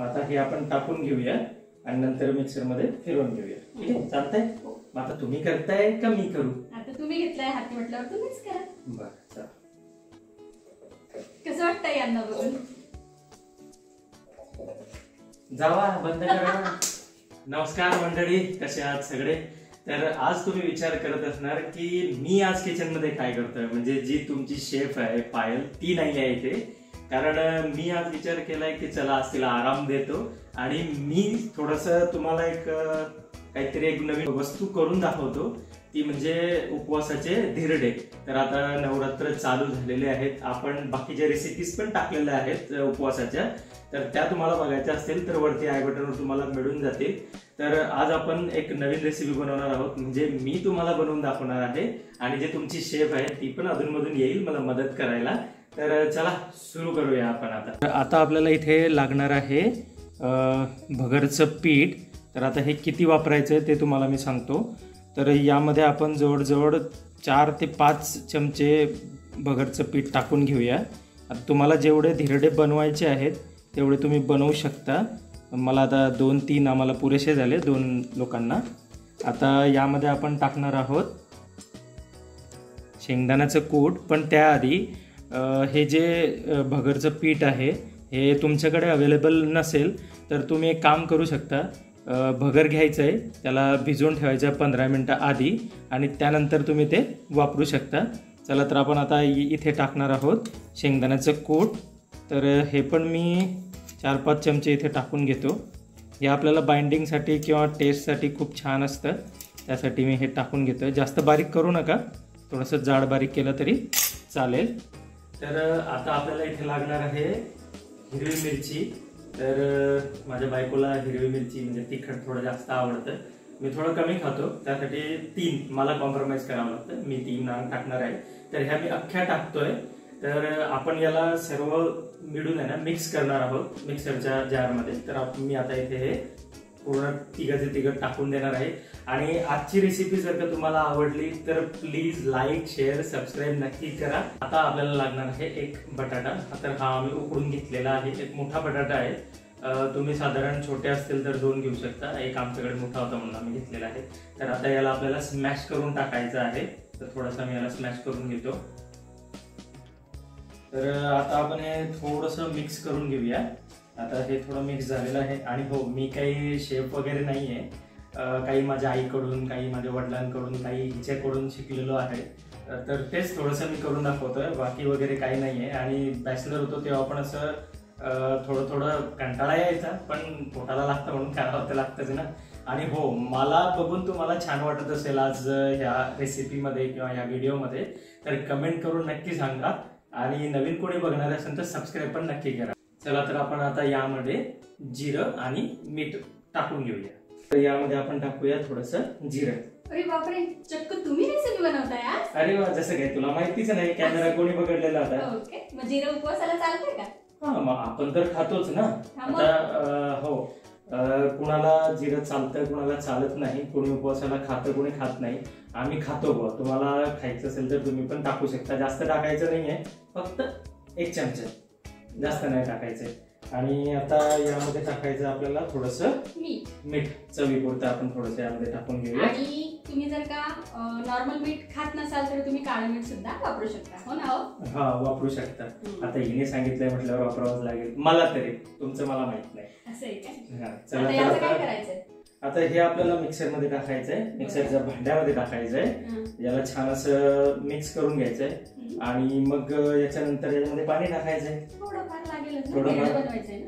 मग आता हे आपण टाकून घेऊया आणि नंतर मिक्सरमध्ये फिरवून घेऊया. ठीक आहे? चालतंय? हो. मग आता तुम्ही करताय का मी करू? आता तुम्ही घेतलाय हाती म्हटल्यावर तुम्हीच करा. बरं चला. कसं वाटतंय यांना बघून? जावा बंद करा. नमस्कार मंडळी कसे आहात सगळे? तर आज तुम्ही विचार करत असणार की मी आज किचनमध्ये काय करतोय? म्हणजे जी तुमची शेफ आहे पायल ती नाही आहे इथे. कारण मी आज विचार केलाय की चला आज तिला आराम देतो. आणि मी थोडस तुम्हाला एक काहीतरी एक नवीन वस्तू करून दाखवतो. ती म्हणजे उपवासाचे धिरडे. तर आता नवरात्र चालू झालेले आहेत. आपण बाकीच्या रेसिपीज पण टाकलेल्या आहेत उपवासाच्या. तर त्या तुम्हाला बघायच्या असतील तर वरती आय बटनवर तुम्हाला मिळून जातील. तर आज आपण एक नवीन रेसिपी बनवणार आहोत. म्हणजे मी तुम्हाला बनवून दाखवणार आहे. आणि जे तुमची शेफ आहे ती पण अधूनमधून येईल मला मदत करायला. तर चला सुरू करूया आपण आता. आता आपल्याला इथे लागणार आहे भगरचं पीठ. तर आता हे किती वापरायचं आहे ते तुम्हाला मी सांगतो. तर यामध्ये आपण जवळजवळ चार ते पाच चमचे भगरचं पीठ टाकून घेऊया. आता तुम्हाला जेवढे धिरडे बनवायचे आहेत तेवढे तुम्ही बनवू शकता. मला आता दोन तीन आम्हाला पुरेसे झाले दोन लोकांना. आता यामध्ये आपण टाकणार आहोत शेंगदाण्याचं कूट. पण त्याआधी हे जे भगरचं पीठ आहे हे तुमच्याकडे अवेलेबल नसेल तर तुम्ही एक काम करू शकता. भगर घ्यायचं आहे त्याला भिजवून ठेवायचं आहे पंधरा मिनटं आधी आणि त्यानंतर तुम्ही ते वापरू शकता. चला तर आपण आता इ- इथे टाकणार आहोत शेंगदाण्याचं कूट. तर हे पण मी चार पाच चमचे इथे टाकून घेतो. हे आपल्याला बाइंडिंगसाठी किंवा टेस्टसाठी खूप छान असतं. त्यासाठी मी हे टाकून घेतो आहे जास्त बारीक करू नका. थोडंसं जाड बारीक केलं तरी चालेल. तर आता आपल्याला इथे लागणार आहे हिरवी मिरची. तर माझ्या बायकोला हिरवी मिरची म्हणजे तिखट थोडं जास्त आवडतं. मी थोडं कमी खातो. त्यासाठी तीन मला कॉम्प्रोमाइज करावं लागतं. मी तीन नांग टाकणार आहे. तर ह्या मी अख्ख्या टाकतोय. तर आपण याला सर्व मिळून आहे ना मिक्स करणार आहोत मिक्सरच्या जारमध्ये तर मी आता इथे हे पूर्ण तिघाचे तिघ टाकून देणार आहे. आणि आजची रेसिपी जर का तुम्हाला आवडली तर प्लीज लाईक शेअर सबस्क्राईब नक्की करा. आता आपल्याला लागणार आहे एक बटाटा. तर हा आम्ही उकडून घेतलेला आहे. एक मोठा बटाटा आहे. तुम्ही साधारण छोटे असतील तर दोन घेऊ शकता. एक आमच्याकडे मोठा होता म्हणून आम्ही घेतलेला आहे. तर आता याला आपल्याला स्मॅश करून टाकायचं आहे. तर थोडासा मी याला स्मॅश करून घेतो. तर आता आपण हे थोडंसं मिक्स करून घेऊया. आता हे थोडं मिक्स झालेलं आहे. आणि हो मी काही शेफ वगैरे नाही आहे काही माझ्या आईकडून काही माझ्या वडिलांकडून काही हिच्याकडून शिकलेलो आहे. तर तेच थोडंसं मी करून दाखवतोय. बाकी वगैरे काही नाही आहे आणि बॅचलर होतो तेव्हा पण असं थोडं थोडं कंटाळा यायचा. पण पोटाला लागतं म्हणून करावं तर लागतंच ना. आणि हो मला बघून तुम्हाला छान वाटत असेल आज ह्या रेसिपीमध्ये किंवा या व्हिडिओमध्ये तर कमेंट करून नक्की सांगा. आणि नवीन कोणी बघणार असेल तर सबस्क्राईब पण नक्की करा. चला तर आपण आता यामध्ये जिरं आणि मीठ टाकून घेऊया. तर यामध्ये आपण टाकूया थोडस जिरं. अरे बापरे चक्क तुम्ही रेसिपी बनवताय आज अरे वा जसं काय तुला माहितीच नाही कॅमेरा कोणी पकडलेला होता ओके मग जिरं उपवासाला चालतंय का? हा मग आपण तर खातोच ना. हा मग. आता अं, हो अं, कुणाला जिरं चालतं कुणाला चालत नाही कोणी उपवासाला खातं कोणी खात नाही आम्ही खातो बुवा. तुम्हाला खायचं असेल तर तुम्ही पण टाकू शकता. जास्त टाकायचं नाहीये फक्त एक चमचा. जास्त नाही टाकायचं आणि आता यामध्ये टाकायचं आपल्याला थोडस मीठ. मीठ. चवीपुरतं आपण थोडस यामध्ये टाकून घेऊया. आणि तुम्ही जर का नॉर्मल मीठ खात नसाल तर तुम्ही काळं मीठ सुद्धा वापरू शकता. हो ना हो? हा वापरू शकता. आता हिने सांगितलंय म्हटल्यावर वापरावंच लागेल. मला तरी. तुमचं मला माहीत नाही. असं आहे का? चला आता तर याचं काय करायचंय? आता हे आपल्याला मिक्सरमध्ये टाकायचंय. मिक्सरच्या भांड्यामध्ये टाकायचंय. हं. याला छान असं मिक्स करून घ्यायचंय. हं. आणि मग याच्यानंतर याच्यामध्ये पाणी टाकायचंय. थोडंफार थोडंफार.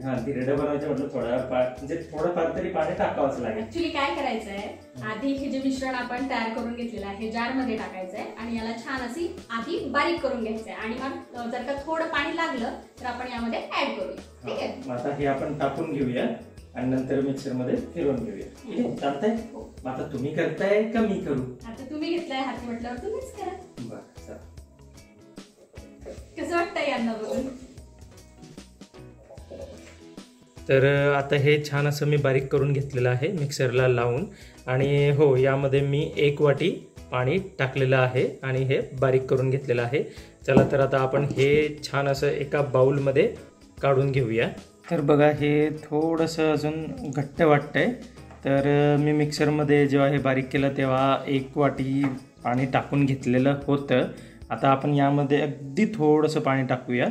हा बनवायचं म्हटलं थोडा पा- म्हणजे थोडंफार तरी पाणी टाकावंच लागेल. ऍक्च्युली काय करायचंय आधी हे जे मिश्रण आपण तयार करून घेतलेलं आहे जारमध्ये टाकायचंय आणि याला छान अशी आधी बारीक करून घ्यायचंय. आणि मग जर का थोडं पाणी लागलं तर आपण यामध्ये ऍड करूया. ठीक आहे? मग आता हे आपण टाकून घेऊया. आणि नंतर मिक्सरमध्ये फिरवून घेऊया. ठीक आहे? चालतंय? हो. आता तुम्ही करताय का मी करू? आता तुम्ही घेतलाय हाती म्हटल्यावर तुम्हीच करा. बरं चला. कसं वाटतंय यांना बघून? तर आता हे छान असं मी बारीक करून घेतलेलं आहे मिक्सरला लावून. आणि हो यामध्ये मी एक वाटी पाणी टाकलेलं आहे आणि हे बारीक करून घेतलेलं आहे. चला तर आता आपण हे छान असं एका बाउलमध्ये काढून घेऊया. तर बघा हे थोडंसं अजून घट्ट वाटतं आहे तर मी मिक्सरमध्ये जेव्हा हे बारीक केलं तेव्हा एक वाटी पाणी टाकून घेतलेलं होतं. आता आपण यामध्ये अगदी थोडंसं पाणी टाकूया.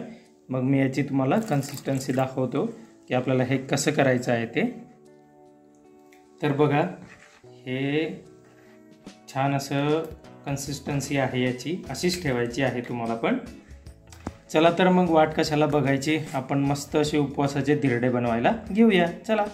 मग मी याची तुम्हाला कन्सिस्टन्सी दाखवतो की आपल्याला हे कसं करायचं आहे ते. तर बघा हे छान असं कन्सिस्टन्सी आहे याची. अशीच ठेवायची आहे तुम्हाला पण. चला तर मग वाट कशाला बघायची? आपण मस्त असे उपवासाचे धिरडे बनवायला घेऊया. चला.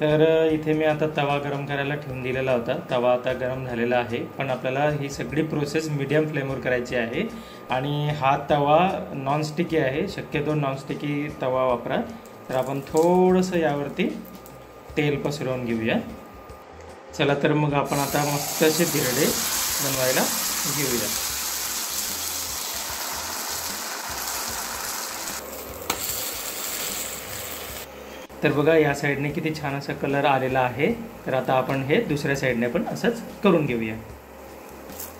तर इथे मी आता तवा गरम करायला ठेवून दिलेला होता. तवा आता गरम झालेला आहे. पण आपल्याला ही सगळी प्रोसेस मीडियम फ्लेमवर करायची आहे. आणि हा तवा नॉनस्टिकी आहे. शक्यतो नॉनस्टिकी तवा वापरा. तर आपण थोडंसं यावरती तेल पसरवून घेऊया. चला तर मग आपण आता मस्त असे धिरडे बनवायला घेऊया. तर बघा या साईडने किती छान असा कलर आलेला आहे. तर आता आपण हे दुसऱ्या साईडने पण असंच करून घेऊया.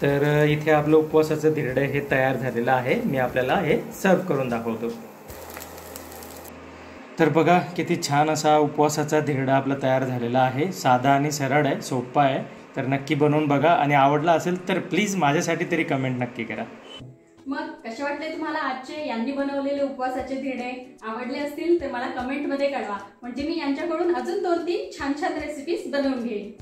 तर इथे आपलं उपवासाचं धिरडं हे तयार झालेलं आहे. मी आपल्याला हे सर्व करून दाखवतो. तर बघा किती छान असा उपवासाचा धिरडा आपला तयार झालेला आहे. साधा आणि सरळ आहे सोपा आहे. तर नक्की बनवून बघा. आणि आवडला असेल तर प्लीज माझ्यासाठी तरी कमेंट नक्की करा. मग कसे वाटले तुम्हाला आजचे यांनी बनवलेले उपवासाचे धिरडे आवडले असतील तर मला कमेंटमध्ये कळवा. म्हणजे मी यांच्याकडून अजून दोन तीन छान छान रेसिपीज बनवून घेईन.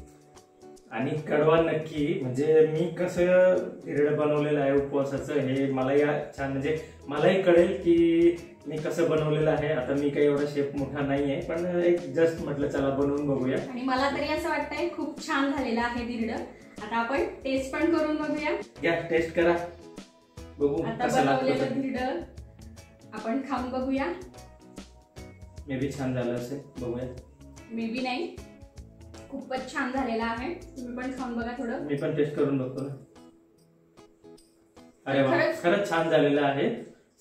आणि कळवा नक्की म्हणजे मी कसं धिरडं बनवलेलं आहे उपवासाचं हे मलाही छान म्हणजे मलाही कळेल की मी कसं बनवलेलं आहे. आता मी काही एवढा शेप मोठा नाही आहे पण एक जस्ट म्हटलं चला बनवून बघूया. आणि मला तरी असं वाटतंय खूप छान झालेलं आहे धिरडं आता आपण टेस्ट पण करून बघूया. या टेस्ट करा. बघू आता कसं बनवलेलं लागतं धिरडं आपण खाऊन बघूया. मे बी छान झालं असेल बघूया. मे बी नाही. खूपच छान झालेला आहे. तुम्ही पण खाऊन बघा थोडं. मी पण टेस्ट करून बघतो ना. अरे वा खरंच? खरंच छान झालेलं आहे.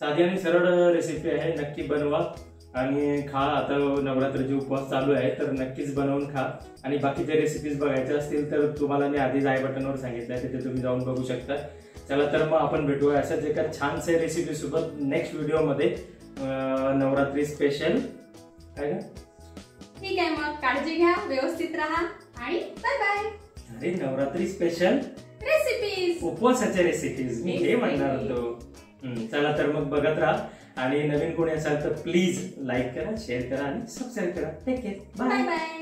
साधी आणि सरळ रेसिपी आहे. नक्की बनवा आणि खा. आता नवरात्रीचे उपवास चालू आहे तर नक्कीच बनवून खा. आणि बाकीच्या रेसिपीज बघायच्या असतील तर तुम्हाला मी आधीच आय बटनवर सांगितलं आहे तिथे तुम्ही जाऊन बघू शकता. चला तर मग आपण भेटूया असंच एका छानसे रेसिपी सोबत नेक्स्ट व्हिडिओमध्ये नवरात्री स्पेशल काय ठीक आहे मग काळजी घ्या व्यवस्थित राहा आणि बाय बाय अरे नवरात्री स्पेशल रेसिपीज उपवासाच्या रेसिपीज मी हे म्हणणार होतो. चला तर मग बघत राहा. आणि नवीन कोणी असाल तर प्लीज लाईक करा शेअर करा आणि सबस्क्राईब करा. Take care bye bye bye